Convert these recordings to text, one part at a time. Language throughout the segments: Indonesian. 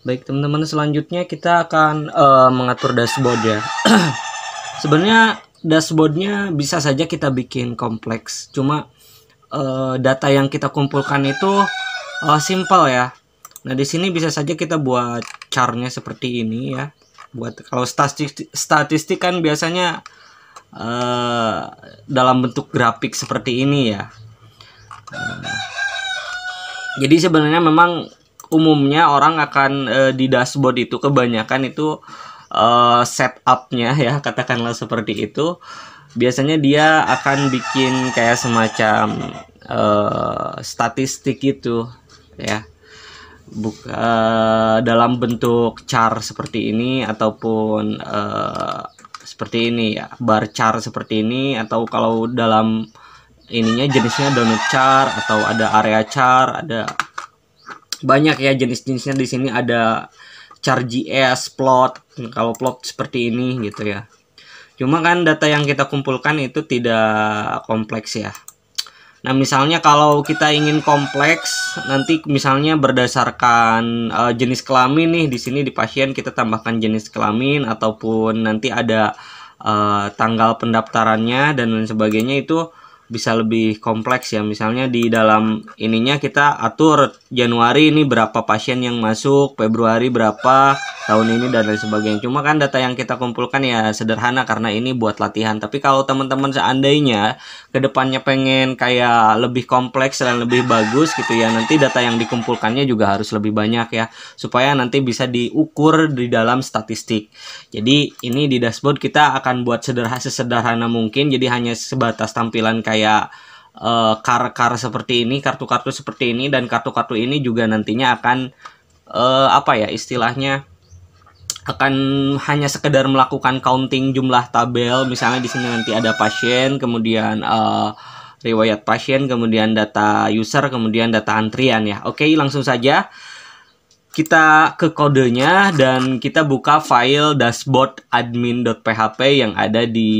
Baik teman-teman selanjutnya kita akan uh, mengatur dashboard ya. Sebenarnya dashboardnya bisa saja kita bikin kompleks, cuma uh, data yang kita kumpulkan itu uh, simple ya. Nah di sini bisa saja kita buat chartnya seperti ini ya. Buat kalau statistik, statistik kan biasanya uh, dalam bentuk grafik seperti ini ya. Uh, jadi sebenarnya memang umumnya orang akan uh, di dashboard itu kebanyakan itu uh, setupnya ya katakanlah seperti itu. Biasanya dia akan bikin kayak semacam uh, statistik itu ya. Buka uh, dalam bentuk chart seperti ini ataupun uh, seperti ini ya bar chart seperti ini atau kalau dalam ininya jenisnya donut chart atau ada area chart ada banyak ya jenis-jenisnya di sini. Ada char GS plot. Kalau plot seperti ini gitu ya. Cuma kan data yang kita kumpulkan itu tidak kompleks ya. Nah misalnya kalau kita ingin kompleks nanti misalnya berdasarkan uh, jenis kelamin nih di sini di pasien kita tambahkan jenis kelamin ataupun nanti ada uh, tanggal pendaftarannya dan lain sebagainya itu bisa lebih kompleks ya. Misalnya di dalam ininya kita atur Januari ini berapa pasien yang masuk Februari berapa tahun ini dan lain sebagainya. Cuma kan data yang kita kumpulkan ya sederhana karena ini buat latihan. Tapi kalau teman-teman seandainya ke depannya pengen kayak lebih kompleks dan lebih bagus gitu ya nanti data yang dikumpulkannya juga harus lebih banyak ya supaya nanti bisa diukur di dalam statistik. Jadi ini di dashboard kita akan buat sederhana sesederhana mungkin. Jadi hanya sebatas tampilan kayak kayak uh, kar-kar seperti ini, kartu-kartu seperti ini dan kartu-kartu ini juga nantinya akan uh, apa ya istilahnya akan hanya sekedar melakukan counting jumlah tabel. Misalnya di sini nanti ada pasien kemudian uh, riwayat pasien kemudian data user kemudian data antrian ya. Oke langsung saja kita ke kodenya dan kita buka file dashboard admin.php yang ada di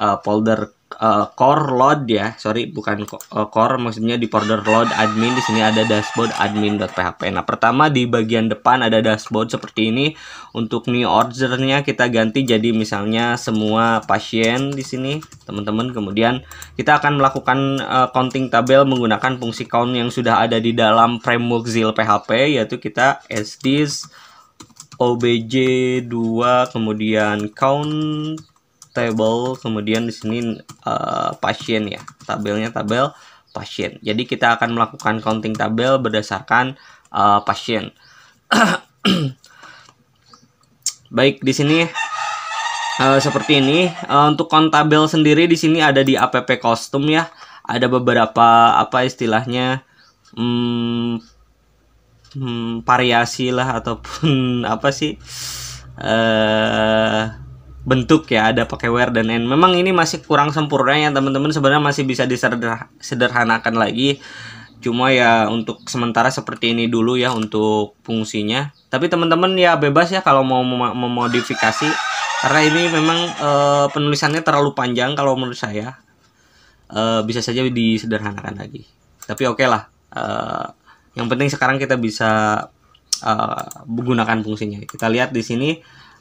uh, folder uh, core load ya. Sorry bukan uh, core maksudnya di folder load admin. Di sini ada dashboard admin.php nah pertama di bagian depan ada dashboard seperti ini. Untuk new ordernya kita ganti jadi misalnya semua pasien di sini teman-teman. Kemudian kita akan melakukan uh, counting tabel menggunakan fungsi count yang sudah ada di dalam framework zil php yaitu kita sdis obj2 kemudian count table kemudian di sini uh, pasien ya. Tabelnya tabel pasien. Jadi kita akan melakukan counting tabel berdasarkan uh, pasien. Baik di sini uh, seperti ini. Uh, untuk count tabel sendiri di sini ada di app custom ya. Ada beberapa apa istilahnya hmm, hmm, variasi lah ataupun apa sih uh, bentuk ya ada pakai where dan end. Memang ini masih kurang sempurna ya teman-teman. Sebenarnya masih bisa disederhanakan lagi. Cuma ya untuk sementara seperti ini dulu ya untuk fungsinya. Tapi teman-teman ya bebas ya kalau mau mem memodifikasi. Karena ini memang e, penulisannya terlalu panjang kalau menurut saya. E, bisa saja disederhanakan lagi. Tapi oke okay lah e, yang penting sekarang kita bisa e, menggunakan fungsinya. Kita lihat di sini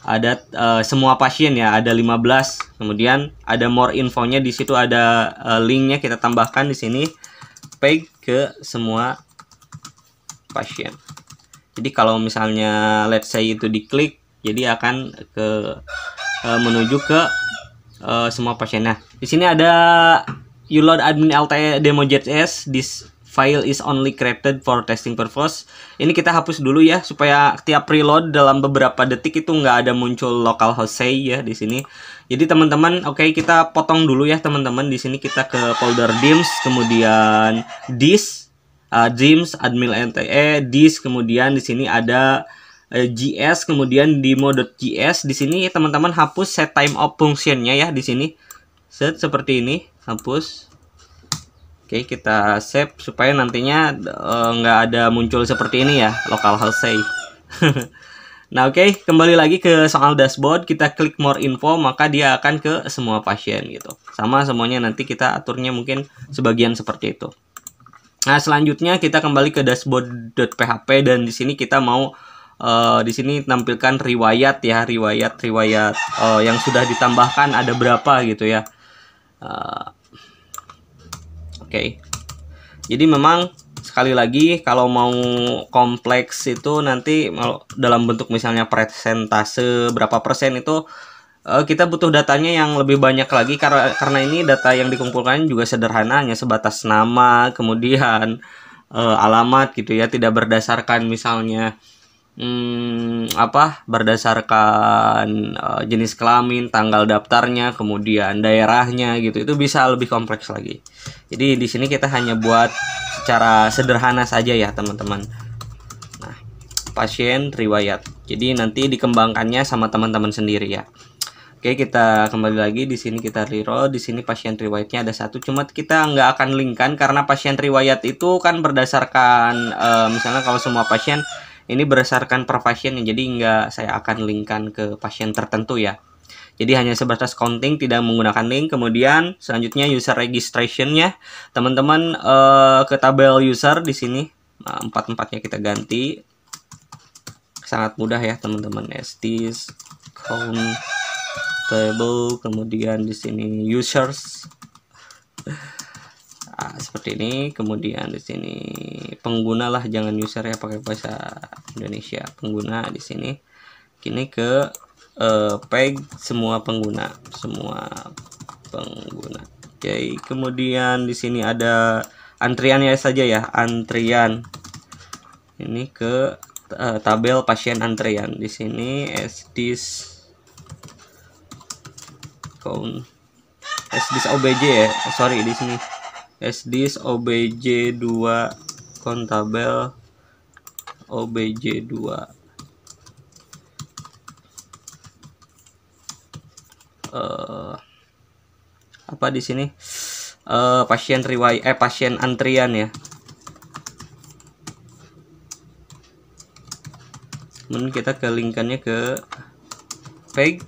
ada uh, semua pasien ya ada 15 kemudian ada more infonya di situ ada uh, linknya kita tambahkan di sini. Pay ke semua pasien. Jadi kalau misalnya let's say itu diklik jadi akan ke uh, menuju ke uh, semua pasien. Nah di sini ada you load admin lte demo.js this file is only created for testing purpose. Ini kita hapus dulu ya supaya tiap reload dalam beberapa detik itu nggak ada muncul localhost say ya di sini. Jadi teman-teman, oke okay, kita potong dulu ya teman-teman. Di sini kita ke folder dims, kemudian dis, uh, dims, admin nte, dis, kemudian di sini ada gs, kemudian demo.js. Di sini teman-teman hapus set time of functionnya ya di sini. Set seperti ini, hapus Oke, kita save supaya nantinya eh, nggak uh, ada muncul seperti ini ya, local host say. nah, oke, okay, kembali lagi ke soal dashboard, kita klik more info, maka dia akan ke semua pasien gitu. Sama semuanya nanti kita aturnya mungkin sebagian seperti itu. Nah, selanjutnya kita kembali ke dashboard.php dan di sini kita mau uh, di sini tampilkan riwayat ya riwayat riwayat uh, yang sudah ditambahkan ada berapa gitu ya oke okay. jadi memang sekali lagi kalau mau kompleks itu nanti dalam bentuk misalnya presentase berapa persen itu uh, kita butuh datanya yang lebih banyak lagi karena karena ini data yang dikumpulkan juga sederhana hanya sebatas nama kemudian uh, alamat gitu ya tidak berdasarkan misalnya hmm, apa berdasarkan uh, jenis kelamin tanggal daftarnya kemudian daerahnya gitu itu bisa lebih kompleks lagi. Jadi di sini kita hanya buat secara sederhana saja ya teman-teman. Nah pasien riwayat. Jadi nanti dikembangkannya sama teman-teman sendiri ya. Oke kita kembali lagi. Di sini kita reroll. Di sini pasien riwayatnya ada satu. Cuma kita nggak akan linkkan karena pasien riwayat itu kan berdasarkan uh, misalnya kalau semua pasien ini berdasarkan per pasien jadi nggak saya akan linkkan ke pasien tertentu ya. Jadi hanya sebatas counting tidak menggunakan link. Kemudian selanjutnya user registrationnya. Teman-teman uh, ke tabel user di sini. Nah, empat empatnya kita ganti. Sangat mudah ya teman-teman. Estis count table kemudian di sini users. Nah, seperti ini. Kemudian di sini pengguna lah jangan user ya pakai bahasa Indonesia pengguna di sini. Kini ke uh, peg semua pengguna semua pengguna. Oke kemudian di sini ada antriannya saja ya antrian. Ini ke uh, tabel pasien antrian. Di sini sdis count sdis obj ya. Sorry di sini. Sdis obj 2 kontabel obj 2 uh, apa di sini? Uh, pasien riwayat eh pasien antrian ya. Kemudian kita ke linkannya ke page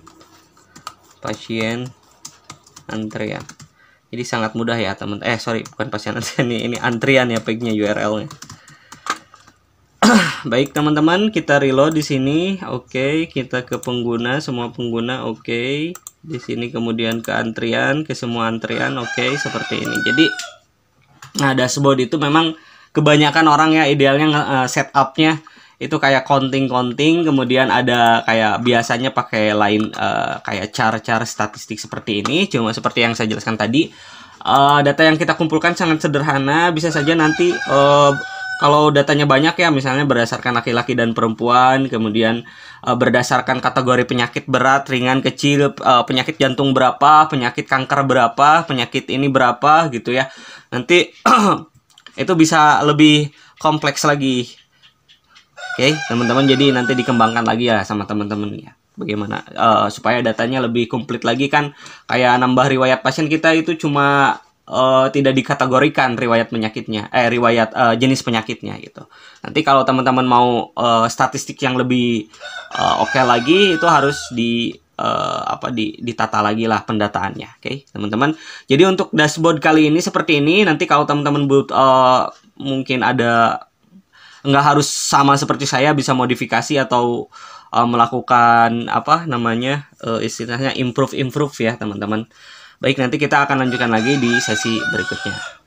pasien antrian. Jadi sangat mudah ya teman eh sorry bukan pasien antrian ini ini antrian ya pegnya URL nya baik teman-teman kita reload di sini oke okay. kita ke pengguna semua pengguna oke okay. di sini kemudian ke antrian ke semua antrian oke okay. seperti ini jadi nah dashboard itu memang kebanyakan orang ya idealnya uh, setupnya itu kayak counting-counting kemudian ada kayak biasanya pakai lain uh, kayak cara-cara statistik seperti ini cuma seperti yang saya jelaskan tadi uh, data yang kita kumpulkan sangat sederhana bisa saja nanti uh, kalau datanya banyak ya misalnya berdasarkan laki-laki dan perempuan kemudian uh, berdasarkan kategori penyakit berat ringan kecil uh, penyakit jantung berapa penyakit kanker berapa penyakit ini berapa gitu ya. Nanti itu bisa lebih kompleks lagi. Oke, okay, teman-teman jadi nanti dikembangkan lagi ya sama teman-teman ya. Bagaimana uh, supaya datanya lebih komplit lagi kan. Kayak nambah riwayat pasien kita itu cuma uh, tidak dikategorikan riwayat penyakitnya, eh riwayat uh, jenis penyakitnya gitu. Nanti kalau teman-teman mau uh, statistik yang lebih uh, oke okay lagi itu harus di uh, apa di ditata lagi lah pendataannya, oke okay, teman-teman. Jadi untuk dashboard kali ini seperti ini. Nanti kalau teman-teman buat uh, mungkin ada nggak harus sama seperti saya bisa modifikasi atau uh, melakukan apa namanya uh, istilahnya improve improve ya teman-teman. Baik nanti kita akan lanjutkan lagi di sesi berikutnya.